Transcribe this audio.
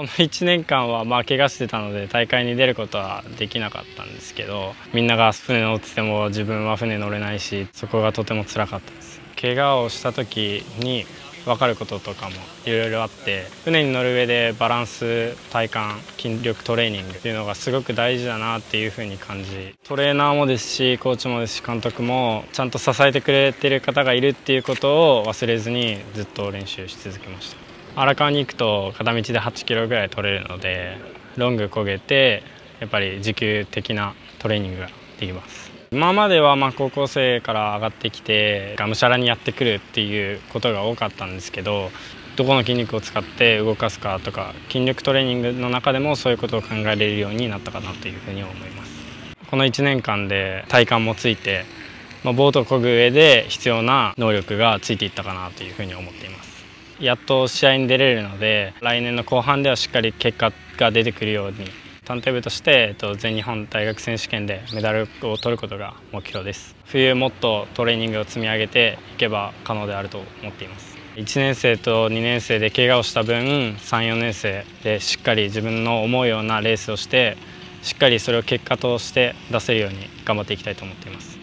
この1年間はまあ怪我してたので大会に出ることはできなかったんですけどみんなが船乗ってても自分は船乗れないしそこがとても辛かったです。怪我をした時に分かることとかもいろいろあって船に乗る上でバランス体幹筋力トレーニングっていうのがすごく大事だなっていうふうに感じトレーナーもですしコーチもですし監督もちゃんと支えてくれてる方がいるっていうことを忘れずにずっと練習し続けました。荒川に行くと片道で8キロぐらい取れるのでロング焦げてやっぱり持久的なトレーニングができます。今まではま高校生から上がってきてがむしゃらにやってくるっていうことが多かったんですけどどこの筋肉を使って動かすかとか筋力トレーニングの中でもそういうことを考えられるようになったかなというふうに思います。この1年間で体幹もついて、ま、ボートを漕ぐ上で必要な能力がついていったかなというふうに思っています。やっと試合に出れるので来年の後半ではしっかり結果が出てくるように探偵部として、えっと、全日本大学選手権でメダルを取ることが目標です。冬もっとトレーニングを積み上げていけば可能であると思っています。1年生と2年生で怪我をした分34年生でしっかり自分の思うようなレースをしてしっかりそれを結果として出せるように頑張っていきたいと思っています。